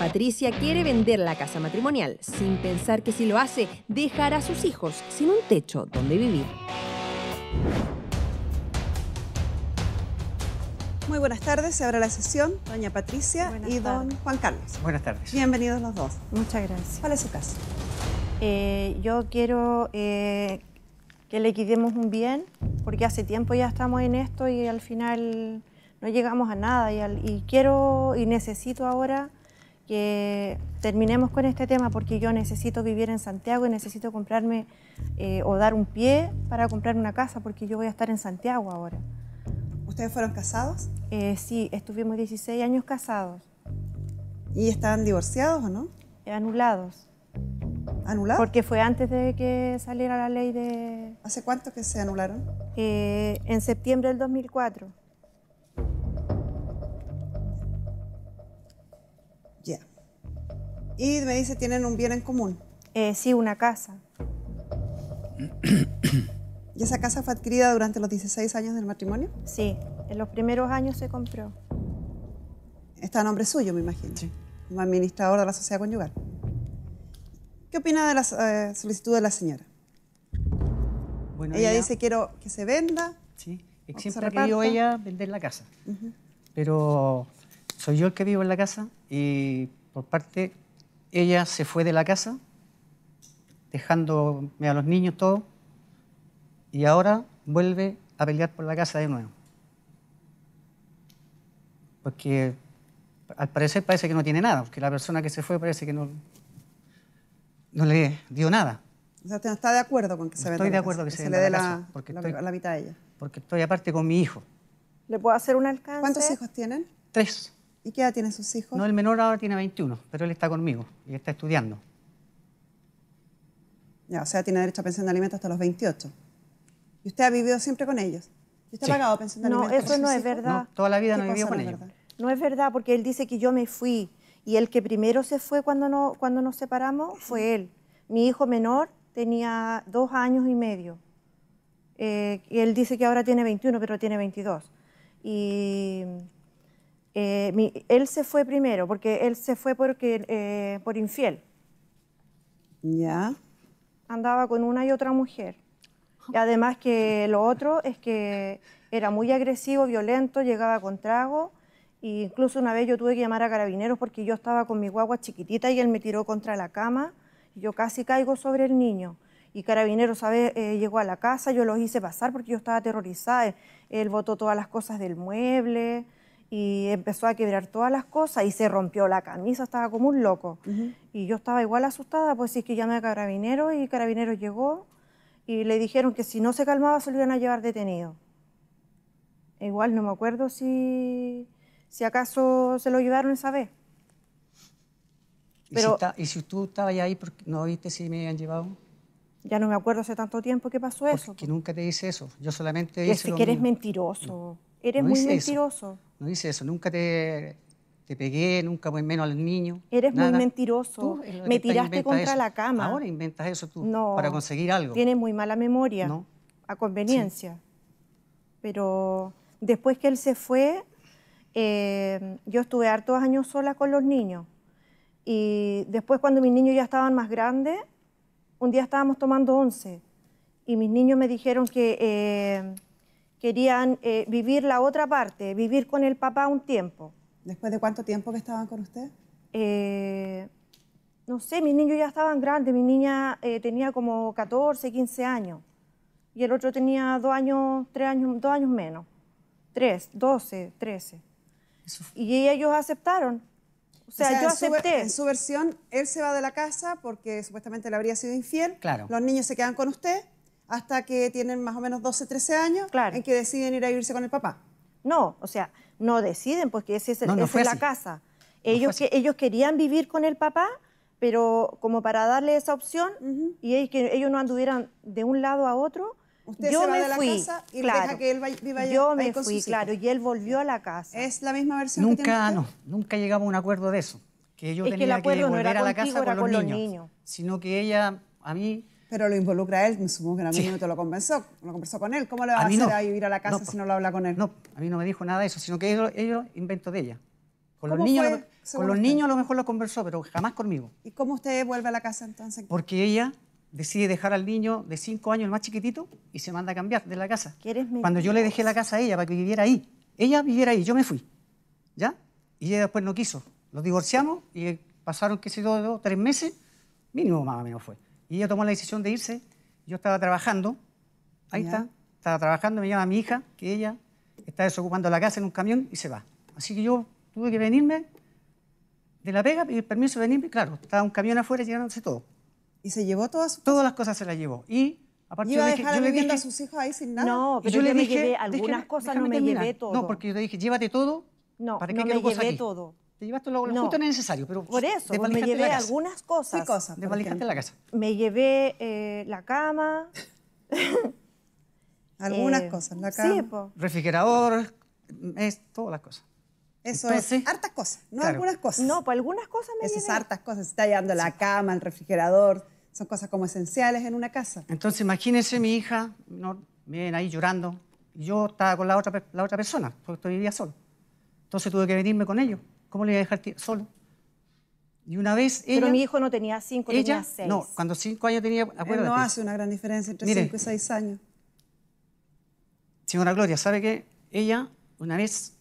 Patricia quiere vender la casa matrimonial sin pensar que si lo hace dejará a sus hijos sin un techo donde vivir. Muy buenas tardes, se abre la sesión, doña Patricia Buenas y don. Juan Carlos. Buenas tardes. Bienvenidos los dos. Muchas gracias. ¿Cuál es su caso? Eh, yo quiero eh, que le quitemos un bien, porque hace tiempo ya estamos en esto y al final no llegamos a nada. Y, al- y quiero y necesito ahora que terminemos con este tema, porque yo necesito vivir en Santiago y necesito comprarme eh, o dar un pie para comprar una casa, porque yo voy a estar en Santiago ahora. ¿Ustedes fueron casados Eh, sí, estuvimos 16 años casados, y están divorciados o no? eh, anulados, ¿Anulados? porque fue antes de que saliera la ley de, ¿Hace cuánto que se anularon? Eh, en septiembre del 2004. Ya. Y me dice, tienen un bien en común. Eh, sí, una casa. ¿Y esa casa fue adquirida durante los 16 años del matrimonio? Sí, en los primeros años se compró. Está a nombre suyo, me imagino. Sí. Como administrador de la sociedad conyugal. ¿Qué opina de la eh, solicitud de la señora? Bueno, ella, dice, quiero que se venda. Sí, siempre ha querido ella vender la casa. Pero soy yo el que vivo en la casa y por parte, ella se fue de la casa, dejándome a los niños todo, y ahora vuelve a pelear por la casa de nuevo. Porque al parecer parece que no tiene nada, porque la persona que se fue parece que no, no le dio nada. O sea, usted no está de acuerdo con que se estoy de acuerdo que se le venda dé la porque la- estoy- la mitad a ella. Porque estoy aparte con mi hijo. ¿Le puedo hacer un alcance? ¿Cuántos hijos tienen? Tres. ¿Y qué edad tienen sus hijos? No, el menor ahora tiene 21, pero él está conmigo y está estudiando. Ya, o sea, tiene derecho a pensión de alimentos hasta los 28. ¿Y usted ha vivido siempre con ellos? ¿Y usted Sí. ha pagado pensión de No, alimentos? por eso no es hijos? verdad. No, toda la vida ¿Qué no he vivido con no ellos. verdad? No es verdad, porque él dice que yo me fui y el que primero se fue cuando, no, cuando nos separamos fue él. Mi hijo menor tenía dos años y medio. Eh, y él dice que ahora tiene 21, pero tiene 22. Y eh, mi- él se fue primero, porque él se fue porque, eh, por infiel. Ya. andaba con una y otra mujer. Y además que lo otro es que era muy agresivo, violento, llegaba con trago. E incluso una vez yo tuve que llamar a carabineros porque yo estaba con mi guagua chiquitita y él me tiró contra la cama y yo casi caigo sobre el niño. Y carabineros, ¿sabes? Eh, llegó a la casa, yo los hice pasar porque yo estaba aterrorizada. Él botó todas las cosas del mueble y empezó a quebrar todas las cosas y se rompió la camisa, estaba como un loco. Y yo estaba igual asustada, pues sí que llamé a carabineros y carabineros llegó y le dijeron que si no se calmaba se lo iban a llevar detenido. Igual no me acuerdo si, si acaso se lo llevaron esa vez. ¿Y, Pero- si está- y si tú estabas ahí, ¿por qué ¿no viste si me habían llevado? Ya no me acuerdo hace tanto tiempo que pasó eso. Porque nunca te dice eso. Yo solamente lo que eres mentiroso. Eres No muy hice eso. No dice eso. Nunca te, te pegué, nunca pues menos al niño. Eres muy mentiroso. Me tiraste contra eso. la cama. Ahora inventas eso tú No. para conseguir algo. Tienes muy mala memoria. No. A conveniencia. Pero después que él se fue, eh, yo estuve hartos años sola con los niños. Y después cuando mis niños ya estaban más grandes, un día estábamos tomando once. Y mis niños me dijeron que eh, querían eh, vivir la otra parte, vivir con el papá un tiempo. ¿Después de cuánto tiempo que estaban con usted? Eh, no sé, mis niños ya estaban grandes. Mi niña eh, tenía como 14, 15 años. Y el otro tenía dos años, tres años, dos años menos. Tres, 12, 13. Eso Y ellos aceptaron. O sea, yo en su ver- acepté. en su versión, él se va de la casa porque supuestamente le habría sido infiel. Claro. Los niños se quedan con usted hasta que tienen más o menos 12, 13 años Claro. en que deciden ir a vivirse con el papá. No, o sea, no deciden porque ese es el- No, no esa es la casa. Ellos, así. que, ellos querían vivir con el papá, pero como para darle esa opción y ellos, que ellos no anduvieran de un lado a otro, Usted yo se va me de la fui. casa y claro. deja que él viva ahí- Yo ahí me con fui, claro, y él volvió a la casa. ¿Es la misma versión que tiene Nunca, no, nunca llegamos a un acuerdo de eso. Que yo Es que el tenía que, acuerdo no volver era a la contigo, casa era con, con los los niños, niños. Sino que ella, a mí, Pero lo involucra a él, me supongo que en algún Sí. momento lo convenció, lo conversó con él. ¿Cómo le va a, a hacer no. a vivir a la casa No, si no lo habla con él? No, a mí no me dijo nada de eso, sino que ellos, ellos inventó de ella. Con los ¿Cómo niños, fue? según Con los usted? niños a lo mejor lo conversó, pero jamás conmigo. ¿Y cómo usted vuelve a la casa entonces? Porque ella decide dejar al niño de cinco años, el más chiquitito, y se manda a cambiar de la casa. ¿Quieres Cuando yo le dejé la casa a ella para que viviera ahí, ella viviera ahí, yo me fui. ¿Ya? Y ella después no quiso. Los divorciamos y pasaron, qué sé yo, dos, tres meses, mínimo más o menos fue. Y ella tomó la decisión de irse. Yo estaba trabajando, ahí Ya. está, estaba trabajando, me llama mi hija, que ella está desocupando la casa en un camión y se va. Así que yo tuve que venirme de la pega, pedir permiso de venirme, claro, estaba un camión afuera llevándose todo. ¿Y se llevó todas sus Todas las cosas se las llevó. Y aparte ¿Iba yo a dejar yo le dije, a sus hijos ahí sin nada? No, pero yo yo, le me dije, llevé algunas déjame- cosas, déjame no me terminar. llevé todo. No, porque yo te dije, llévate todo. No, ¿para no me llevé aquí? todo. Te llevaste lo, lo No. justo necesario, pero Por eso, pues, me llevé algunas cosas. ¿Qué cosas? Desvalijaste la casa. Me llevé eh, la cama. Algunas eh, cosas, la cama. Sí, pues. Refrigerador, es todas las cosas. Eso Entonces- es hartas cosas, no Claro. algunas cosas. No, pues algunas cosas me Eso es llevé. hartas cosas. Se está llevando la cama, el refrigerador. Son cosas como esenciales en una casa. Entonces, imagínense mi hija, no, viene ahí llorando. y Yo estaba con la otra, la otra persona, porque yo vivía solo. Entonces tuve que venirme con ellos. ¿Cómo le iba a dejar solo? Y una vez ella... Pero mi hijo no tenía cinco, ella, tenía seis. no, cuando cinco años tenía, Él no hace una gran diferencia entre Mire. 5 y 6 años. Señora Gloria, ¿sabe qué? Ella, una vez,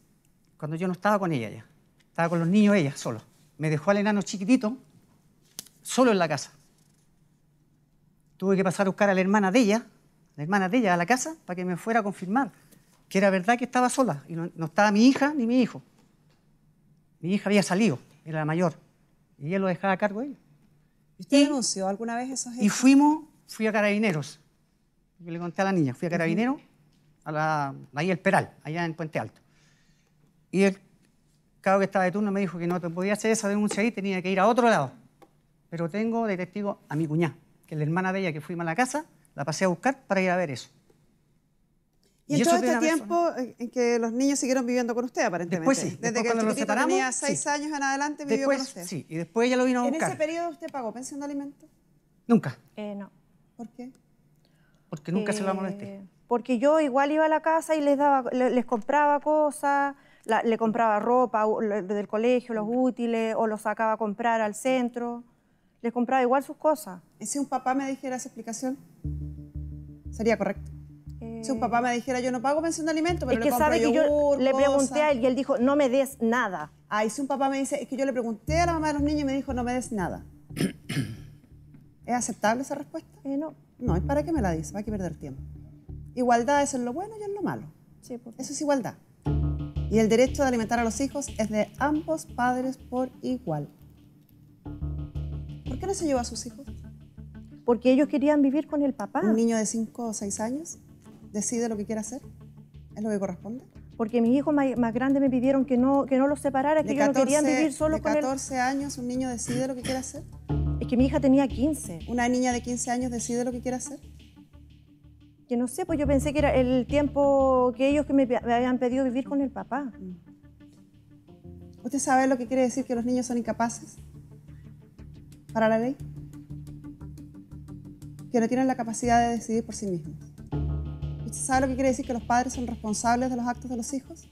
cuando yo no estaba con ella ya, estaba con los niños ella, solo, me dejó al enano chiquitito, solo en la casa. Tuve que pasar a buscar a la hermana de ella, la hermana de ella, a la casa, para que me fuera a confirmar que era verdad que estaba sola y no, no estaba mi hija ni mi hijo. Mi hija había salido, era la mayor, y ella lo dejaba a cargo de ella. ¿Y usted denunció alguna vez esos Y hechos? fuimos, fui a Carabineros. Yo le conté a la niña, fui a Carabineros, a la, ahí el Peral, allá en Puente Alto. Y el cabo que estaba de turno me dijo que no te podía hacer esa denuncia ahí, tenía que ir a otro lado. Pero tengo de testigo a mi cuñada, que es la hermana de ella que fuimos a la casa, la pasé a buscar para ir a ver eso. Y en eso todo de este tiempo en en que los niños siguieron viviendo con usted, aparentemente. Después sí, Desde después que cuando el nos separamos, tenía 6 sí. años en adelante vivió Después, con usted. sí, y después ella lo vino a ¿En buscar. ese periodo usted pagó pensión de alimentos? Nunca, Eh, no. ¿Por qué? porque nunca se la Eh, molesté. Porque yo igual iba a la casa y les daba, le- les compraba cosas, la- le compraba ropa del colegio, los útiles, o los sacaba a comprar al centro. Les compraba igual sus cosas. ¿Y si un papá me dijera esa explicación? Sería correcto. Si un papá me dijera, yo no pago pensión de alimentos, pero es le que compro sabe que yo le pregunté a él y él dijo, no me des nada. Ah, y si un papá me dice, es que yo le pregunté a la mamá de los niños y me dijo, no me des nada. ¿Es aceptable esa respuesta? Eh, no. No, ¿y para qué me la dice? ¿Para qué perder tiempo? Igualdad es en lo bueno y en lo malo. Sí, pues. Eso es igualdad. Y el derecho de alimentar a los hijos es de ambos padres por igual. ¿Por qué no se llevó a sus hijos? Porque ellos querían vivir con el papá. Un niño de 5 o 6 años decide lo que quiere hacer. ¿Es lo que corresponde? Porque mis hijos más, más grandes me pidieron que no, que no los separara, que De ellos no querían vivir solo de con él. 14 años un niño decide lo que quiere hacer. Es que mi hija tenía 15. Una niña de 15 años decide lo que quiere hacer. Que no sé, pues yo pensé que era el tiempo que ellos que me, me habían pedido vivir con el papá. ¿Usted sabe lo que quiere decir que los niños son incapaces para la ley? Que no tienen la capacidad de decidir por sí mismos. ¿Usted sabe lo que quiere decir que los padres son responsables de los actos de los hijos?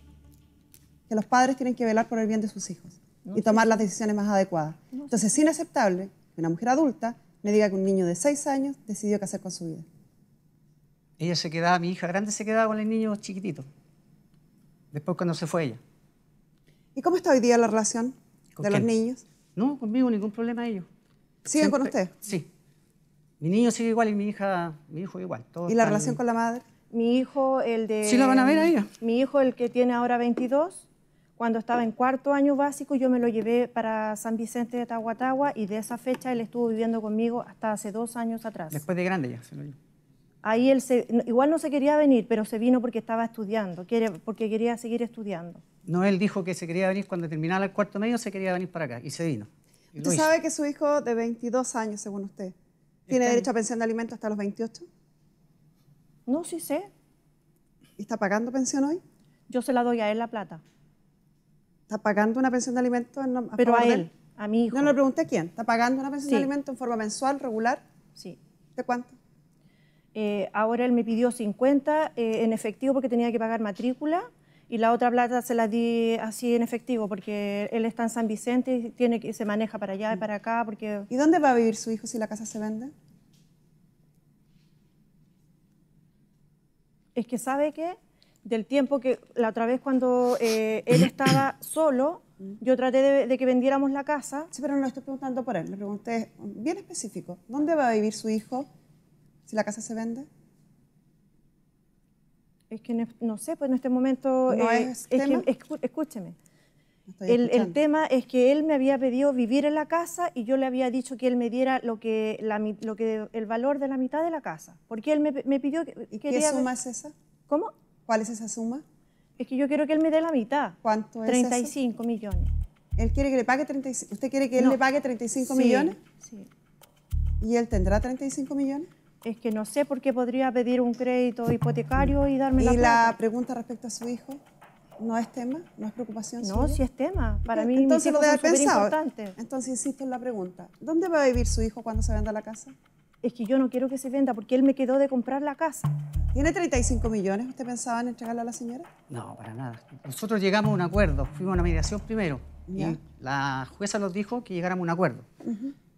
Que los padres tienen que velar por el bien de sus hijos y tomar las decisiones más adecuadas. Entonces es inaceptable que una mujer adulta me diga que un niño de 6 años decidió qué hacer con su vida. Ella se quedaba, mi hija grande se quedaba con el niño chiquitito. Después cuando se fue ella. ¿Y cómo está hoy día la relación ¿Con de los quién? niños? No, conmigo ningún problema ellos. ¿Siguen con Siempre- usted? Sí. Mi niño sigue igual y mi hija, mi hijo igual. todos ¿Y la relación con la madre? Mi hijo, el de... Sí la van a ver a ella. Mi hijo, el que tiene ahora 22, cuando estaba en cuarto año básico, yo me lo llevé para San Vicente de Tahuatahua y de esa fecha él estuvo viviendo conmigo hasta hace dos años atrás. Después de grande ya, se lo digo. Ahí él se, igual no se quería venir, pero se vino porque estaba estudiando, quiere, porque quería seguir estudiando. No, él dijo que se quería venir cuando terminara el cuarto medio, se quería venir para acá y se vino. Y ¿Usted sabe que su hijo de 22 años, según usted, tiene Está- derecho a pensión de alimentos hasta los 28? No, sí sé. ¿Y está pagando pensión hoy? Yo se la doy a él la plata. ¿Está pagando una pensión de alimentos? en nom- Pero a él, a mi hijo. No, no le pregunté quién. ¿Está pagando una pensión de alimentos en forma mensual, regular? Sí. ¿De cuánto? Eh, ahora él me pidió 50 eh, en efectivo porque tenía que pagar matrícula y la otra plata se la di así en efectivo, porque él está en San Vicente y tiene que, se maneja para allá y para acá, porque ¿Y dónde va a vivir su hijo si la casa se vende? Es que sabe que del tiempo que la otra vez cuando eh, él estaba solo, yo traté de, de que vendiéramos la casa. Sí, pero no le estoy preguntando por él, le pregunté bien específico. ¿Dónde va a vivir su hijo si la casa se vende? Es que no, no sé, pues en este momento... ¿No eh, es tema? escúcheme. El, tema es que él me había pedido vivir en la casa y yo le había dicho que él me diera lo que, la mi- lo que el valor de la mitad de la casa. Porque él me, me pidió que ¿Y qué suma es esa? ¿Cómo? ¿Cuál es esa suma? Es que yo quiero que él me dé la mitad. ¿Cuánto es eso? 35 millones. Él quiere que le pague 35, ¿Usted quiere que él No. le pague 35 Sí, millones? Sí. ¿Y él tendrá 35 millones? Es que no sé por qué podría pedir un crédito hipotecario y darme ¿Y la la plata. pregunta respecto a su hijo no es tema? ¿No es preocupación No, suya? si es tema. Para mí mis Entonces lo debe pensado. Entonces insisto en la pregunta. ¿Dónde va a vivir su hijo cuando se venda la casa? Es que yo no quiero que se venda porque él me quedó de comprar la casa. ¿Tiene 35 millones? ¿Usted pensaba en entregarle a la señora? No, para nada. Nosotros llegamos a un acuerdo, fuimos a una mediación primero. Ya. Y la jueza nos dijo que llegáramos a un acuerdo.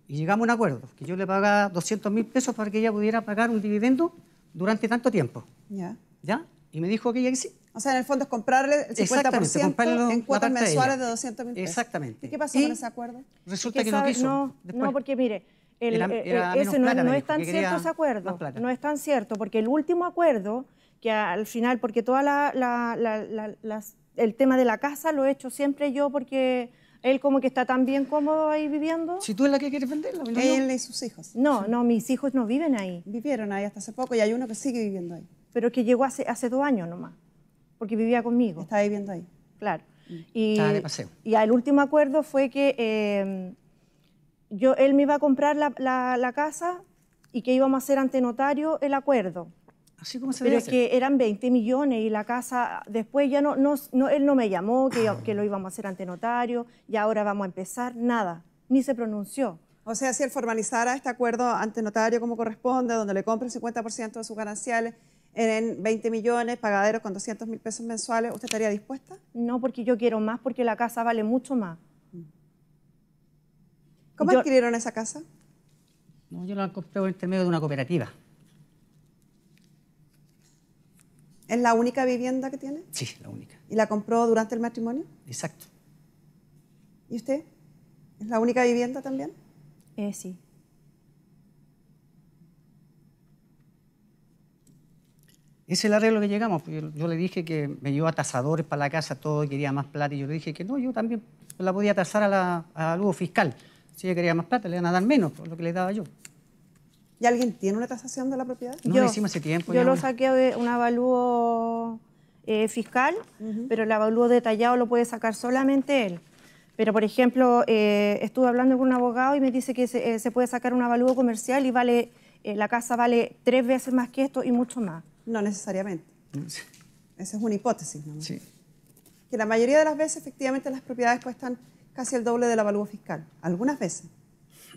Y llegamos a un acuerdo, que yo le pagaba 200 mil pesos para que ella pudiera pagar un dividendo durante tanto tiempo. Ya. ¿Ya? Y me dijo que ella que sí. O sea, en el fondo es comprarle el 50% comprarle lo- en cuotas de mensuales ella. de 200 mil pesos. Exactamente. ¿Y qué pasó Y con ese acuerdo? Resulta Que que, no quiso. No, no, porque mire, el- Era- eh, era eh, ese no, plata, no me es tan que cierto ese acuerdo. No es tan cierto, porque el último acuerdo, que al final, porque toda la, la- la- la- las- el tema de la casa lo he hecho siempre yo, porque él como que está tan bien cómodo ahí viviendo. Si tú es la que quieres venderla. Él y sus hijos. No, no, mis hijos no viven ahí, Vivieron ahí hasta hace poco y hay uno que sigue viviendo ahí. pero que llegó hace, hace dos años nomás, porque vivía conmigo. Está viviendo ahí. Claro. Y, Estaba de paseo. y el último acuerdo fue que eh, yo, él me iba a comprar la, la- la casa y que íbamos a hacer ante notario el acuerdo. Así como se Pero es hacer. que eran 20 millones y la casa, después ya no, no, no- él no me llamó que, que lo íbamos a hacer ante notario y ahora vamos a empezar, nada, ni se pronunció. O sea, si él formalizara este acuerdo ante notario como corresponde, donde le compre el 50% de sus gananciales en 20 millones, pagaderos con 200 mil pesos mensuales, ¿usted estaría dispuesta? No porque yo quiero más, porque la casa vale mucho más. ¿Cómo Yo- adquirieron esa casa? No, yo la compré por intermedio de una cooperativa. ¿Es la única vivienda que tiene? Sí, la única. ¿Y la compró durante el matrimonio? Exacto. ¿Y usted? ¿Es la única vivienda también? Eh, sí. Ese es el arreglo que llegamos. Yo, yo le dije que me llevó a tasadores para la casa, todo, y quería más plata. Y yo le dije que no, yo también la podía tasar a la, a la fiscal. Si ella quería más plata, le iban a dar menos, por lo que le daba yo. ¿Y alguien tiene una tasación de la propiedad? No lo hicimos hace tiempo. Yo ya, lo saqué de un avalúo eh, fiscal, pero el avalúo detallado lo puede sacar solamente él. Pero, por ejemplo, eh, estuve hablando con un abogado y me dice que se, eh, se puede sacar un avalúo comercial y vale, eh, la casa vale tres veces más que esto y mucho más. No necesariamente. Sí. Esa es una hipótesis. ¿no? Sí. Que la mayoría de las veces, efectivamente, las propiedades cuestan casi el doble del avalúo fiscal. Algunas veces.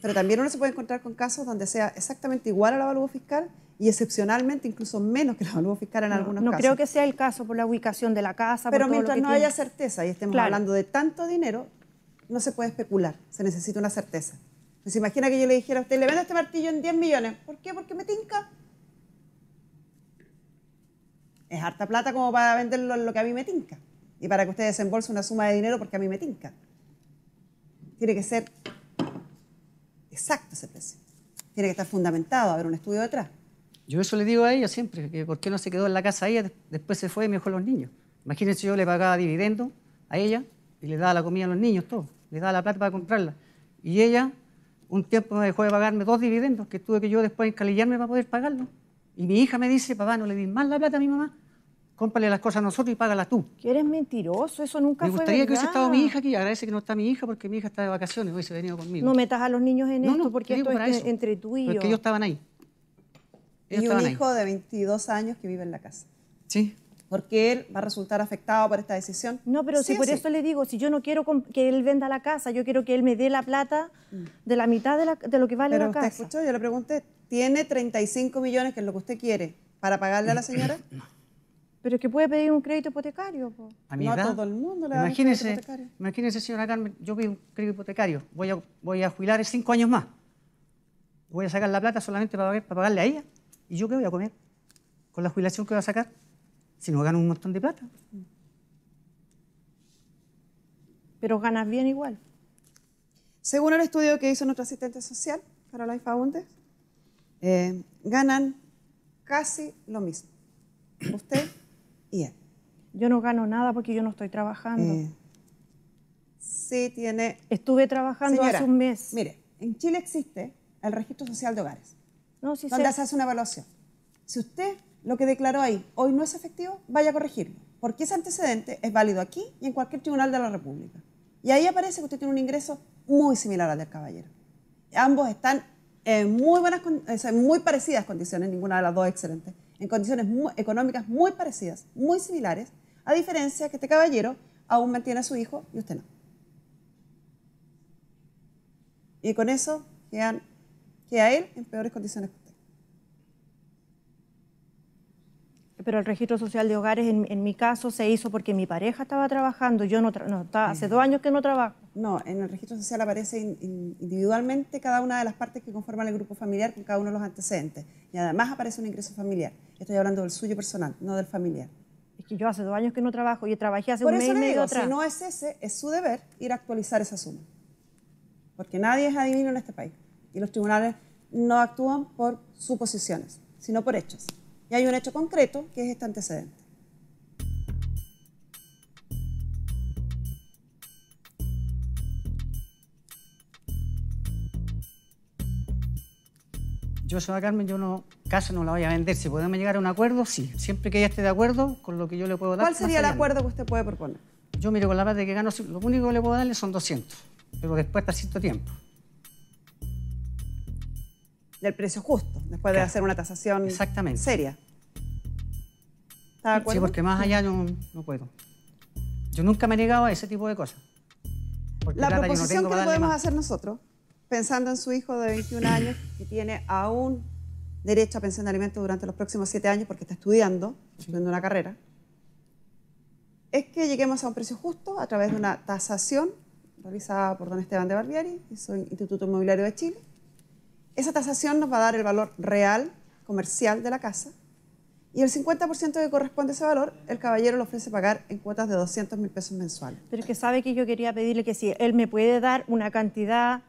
Pero también uno se puede encontrar con casos donde sea exactamente igual al avalúo fiscal y excepcionalmente incluso menos que el avalúo fiscal en No, algunos no casos. creo que sea el caso por la ubicación de la casa. por Pero todo lo mientras que no tiene. haya certeza y estemos Claro. hablando de tanto dinero, no se puede especular, se necesita una certeza. Pues imagina que yo le dijera a usted, le vendo este martillo en 10 millones. ¿Por qué? Porque me tinca. Es harta plata como para venderlo en lo que a mí me tinca. Y para que usted desembolse una suma de dinero porque a mí me tinca. Tiene que ser exacto ese precio. Tiene que estar fundamentado, haber un estudio detrás. Yo eso le digo a ella siempre, que por qué no se quedó en la casa ella, des- después se fue y me dejó los niños. Imagínense, yo le pagaba dividendo a ella y le daba la comida a los niños, todo. Le daba la plata para comprarla. Y ella, un tiempo me dejó de pagarme dos dividendos, que tuve que yo después encalillarme para poder pagarlo. Y mi hija me dice, papá, no le di más la plata a mi mamá, cómprale las cosas a nosotros y págalas tú. Que eres mentiroso, eso nunca Me fue gustaría que hubiese estado mi hija aquí, agradece que no está mi hija porque mi hija está de vacaciones, hubiese venido conmigo. No metas a los niños en No, esto no, porque esto para es eso. entre tú y yo. Porque ellos estaban ahí. Ellos y un ahí. hijo de 22 años que vive en la casa. Sí. Porque él va a resultar afectado por esta decisión. No, pero Sí si por sí. eso le digo, si yo no quiero que él venda la casa, yo quiero que él me dé la plata de la mitad de, la- de lo que vale Pero la usted casa. escuchó, yo le pregunté, ¿tiene 35 millones, que es lo que usted quiere, para pagarle a la señora? Pero es que puede pedir un crédito hipotecario. po. A mi No a todo el mundo le dan un crédito imagínese, hipotecario. imagínese, señora Carmen, yo pido un crédito hipotecario, voy a, voy a jubilar en cinco años más. Voy a sacar la plata solamente para, pagar- para pagarle a ella. ¿Y yo qué voy a comer? ¿Con la jubilación que voy a sacar? Si no gano un montón de plata. Pero ganas bien igual. Según el estudio que hizo nuestro asistente social, Caroline Faúndez, eh, ganan casi lo mismo. Usted Yo no gano nada porque yo no estoy trabajando. Eh, sí tiene... Estuve trabajando Señora, hace un mes. Mire, en Chile existe el registro social de hogares, No, sí donde sé. se hace una evaluación. Si usted lo que declaró ahí hoy no es efectivo, vaya a corregirlo, porque ese antecedente es válido aquí y en cualquier tribunal de la República. Y ahí aparece que usted tiene un ingreso muy similar al del caballero. Ambos están en muy buenas, en muy parecidas condiciones, ninguna de las dos excelente, en condiciones muy- económicas muy parecidas, muy similares, a diferencia que este caballero aún mantiene a su hijo y usted no. Y con eso quedan, queda él en peores condiciones que usted. Pero el registro social de hogares, en, en mi caso, se hizo porque mi pareja estaba trabajando. Yo no, tra- no estaba- hace dos años que no trabajo. No, en el registro social aparece in- in- individualmente cada una de las partes que conforman el grupo familiar con cada uno de los antecedentes. Y además aparece un ingreso familiar. Estoy hablando del suyo personal, no del familiar. Es que yo hace dos años que no trabajo y trabajé hace Por un mes eso y medio digo, atrás. si no es ese, es su deber ir a actualizar esa suma. Porque nadie es adivino en este país. Y los tribunales no actúan por suposiciones, sino por hechos. Y hay un hecho concreto que es este antecedente. Yo, señora Carmen, yo no, casa no la voy a vender. Si podemos llegar a un acuerdo, sí. Siempre que ella esté de acuerdo con lo que yo le puedo dar. ¿Cuál sería el acuerdo que usted puede proponer? Yo miro con la plata que gano, lo único que le puedo darle son 200. Pero después está cierto tiempo. Del precio justo, después de hacer una tasación Exactamente. seria. ¿Está de acuerdo? Sí, porque más allá no, no puedo. Yo nunca me he negado a ese tipo de cosas. La proposición que podemos más. hacer nosotros, pensando en su hijo de 21 años que tiene aún derecho a pensión de alimentos durante los próximos 7 años porque está estudiando, estudiando una carrera, es que lleguemos a un precio justo a través de una tasación realizada por don Esteban de Barbieri y su Instituto Inmobiliario de Chile. Esa tasación nos va a dar el valor real, comercial de la casa y el 50% que corresponde a ese valor, el caballero lo ofrece pagar en cuotas de 200 mil pesos mensuales. Pero es que sabe que yo quería pedirle que si él me puede dar una cantidad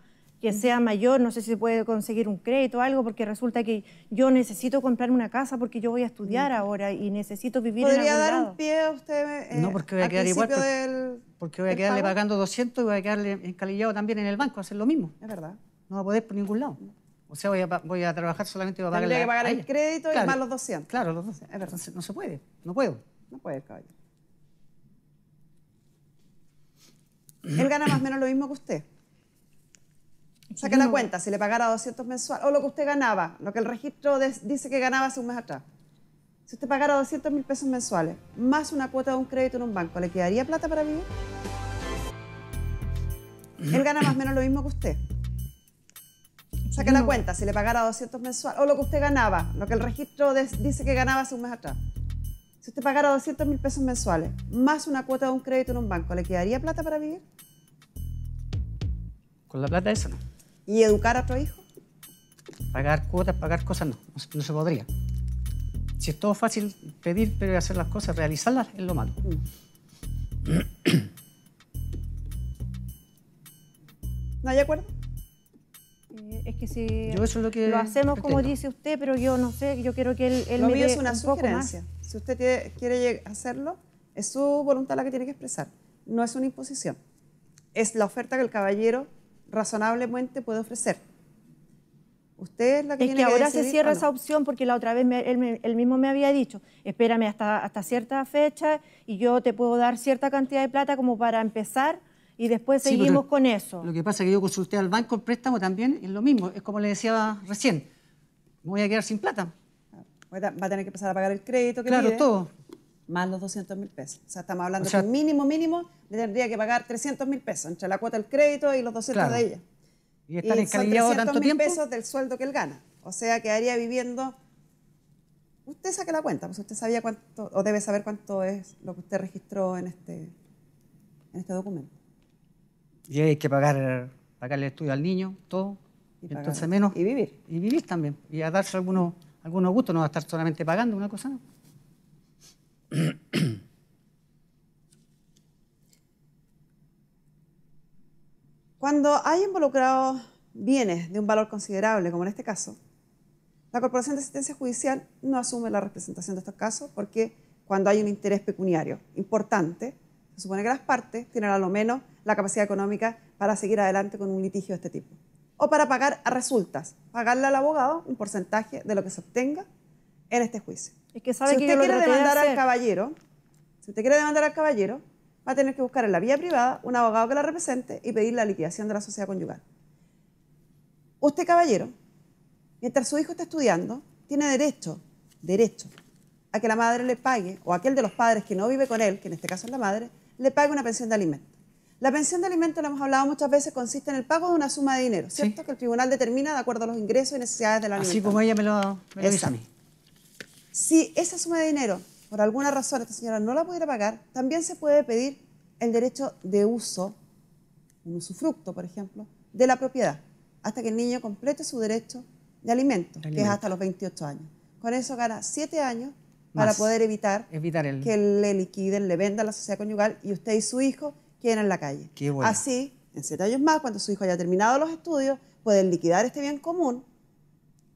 que sea mayor, no sé si se puede conseguir un crédito o algo, porque resulta que yo necesito comprarme una casa porque yo voy a estudiar ahora y necesito vivir en ¿Podría algún dar lado. un pie a usted eh, No, porque voy a quedar igual, porque- del- Porque voy a quedarle pago? pagando 200 y voy a quedarle encalillado también en el banco a hacer lo mismo. Es verdad. No va a poder por ningún lado. O sea, voy a, voy a trabajar solamente para pagar Tendría que pagar a el crédito y más los 200. Claro, los dos. es verdad. Entonces, no se puede. No puedo. No puede el caballero. Él gana más o menos lo mismo que usted. Saque la cuenta, si le pagara 200 mensual, o lo que usted ganaba, lo que el registro de- dice que ganaba hace un mes atrás. Si usted pagara 200 mil pesos mensuales, más una cuota de un crédito en un banco, ¿le quedaría plata para vivir? Él gana más o menos lo mismo que usted. Saque la cuenta, si le pagara 200 mensual, o lo que usted ganaba, lo que el registro de- dice que ganaba hace un mes atrás. Si usted pagara 200 mil pesos mensuales, más una cuota de un crédito en un banco, ¿le quedaría plata para vivir? Con la plata esa no. ¿Y educar a otro hijo? Pagar cuotas, pagar cosas no. No, se- no se podría. Si es todo fácil pedir, pero hacer las cosas, realizarlas es lo malo. ¿No hay acuerdo? Eh, Es que si Yo eso es lo que hacemos como pretendo. dice usted, pero yo no sé, yo quiero que él, él Lo me dé es una un poco más. sugerencia. Si usted tiene- quiere hacerlo, es su voluntad la que tiene que expresar. No es una imposición. Es la oferta que el caballero razonablemente puede ofrecer. Usted es la que Es tiene que que ahora se cierra no. esa opción porque la otra vez me- él, mismo me había dicho, espérame hasta, hasta cierta fecha y yo te puedo dar cierta cantidad de plata como para empezar y después Sí, seguimos con eso. Lo que pasa es que yo consulté al banco el préstamo también, es lo mismo. Es como le decía recién. Me voy a quedar sin plata. Va a va a tener que empezar a pagar el crédito que Claro, pide, todo. Más los 200 mil pesos. O sea, estamos hablando O sea- que mínimo, mínimo, le tendría que pagar 300 mil pesos entre la cuota del crédito y los 200 Claro. de ella. Y estar y son encalillado 300 tanto mil pesos del sueldo que él gana. O sea, quedaría viviendo Usted saque la cuenta, pues usted sabía cuánto, o debe saber cuánto es lo que usted registró en este, en este documento. Y hay que pagar, pagarle el estudio al niño, todo. Y Entonces menos. Y vivir. Y vivir también. Y a darse algunos, algunos gustos, no va a estar solamente pagando una cosa, ¿no? Cuando hay involucrados bienes de un valor considerable, como en este caso, la Corporación de Asistencia Judicial no asume la representación de estos casos porque cuando hay un interés pecuniario importante, se supone que las partes tienen a lo menos la capacidad económica para seguir adelante con un litigio de este tipo. O para pagar a resultas, pagarle al abogado un porcentaje de lo que se obtenga en este juicio. Es que sabe si que usted quiere de demandar al caballero, si usted quiere demandar al caballero, va a tener que buscar en la vía privada un abogado que la represente y pedir la liquidación de la sociedad conyugal. Usted, caballero, mientras su hijo está estudiando, tiene derecho, derecho, a que la madre le pague, o aquel de los padres que no vive con él, que en este caso es la madre, le pague una pensión de alimentos. La pensión de alimentos, lo hemos hablado muchas veces, consiste en el pago de una suma de dinero, ¿cierto? Que el tribunal determina de acuerdo a los ingresos y necesidades de la Así como ella me lo, me lo dice a mí. Si esa suma de dinero, por alguna razón, esta señora no la pudiera pagar, también se puede pedir el derecho de uso, un usufructo, por ejemplo, de la propiedad, hasta que el niño complete su derecho de alimento, que es hasta los 28 años. Con eso gana 7 años para poder evitar Evitar el. que le liquiden, le vendan la sociedad conyugal y usted y su hijo queden en la calle. Qué bueno. Así, en 7 años más, cuando su hijo haya terminado los estudios, pueden liquidar este bien común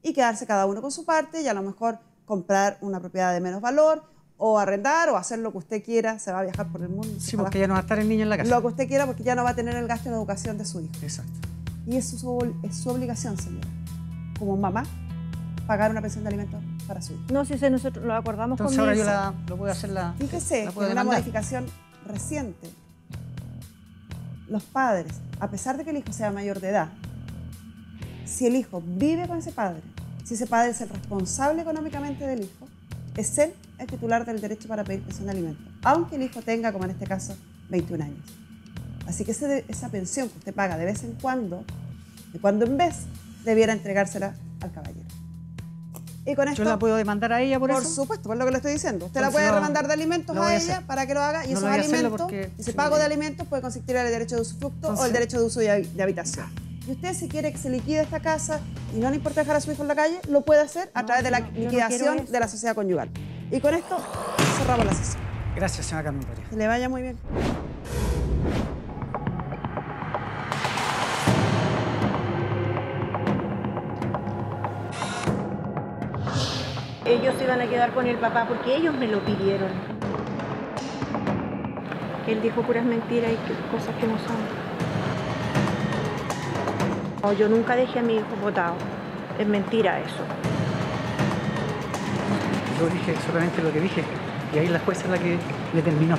y quedarse cada uno con su parte y a lo mejor comprar una propiedad de menos valor o arrendar o hacer lo que usted quiera, se va a viajar por el mundo. Sí, porque ya no va a estar el niño en la casa. Lo que usted quiera porque ya no va a tener el gasto en educación de su hijo. Exacto. Y es su, es su obligación, señora, como mamá, pagar una pensión de alimentos para su hijo. No, si se nosotros lo acordamos Entonces con ahora yo la, lo puedo hacer la. Fíjese la que puedo en una modificación reciente, los padres, a pesar de que el hijo sea mayor de edad, si el hijo vive con ese padre, si ese padre es el responsable económicamente del hijo, es él el titular del derecho para pedir pensión de alimentos, aunque el hijo tenga, como en este caso, 21 años. Así que ese esa pensión que usted paga de vez en cuando, de cuando en vez, debiera entregársela al caballero. Y con esto, Yo la puedo demandar a ella por, por eso. supuesto, por lo que le estoy diciendo. Usted la puede no- remandar de alimentos no a ella hacer. para que lo haga y No esos alimentos, porque ese se pago de alimentos puede consistir en el derecho de usufructo o Entonces- el derecho de uso de habitación. Y usted si quiere que se liquide esta casa y no le importa dejar a su hijo en la calle, lo puede hacer a No, través de la no, liquidación de la sociedad conyugal. Y con esto cerramos la sesión. Gracias, señora Carmen. Que le vaya muy bien. Ellos se iban a quedar con el papá porque ellos me lo pidieron. Él dijo puras mentiras y cosas que no son. Yo nunca dejé a mi hijo votado. Es mentira eso. Yo dije solamente lo que dije y ahí la jueza es la que determinó.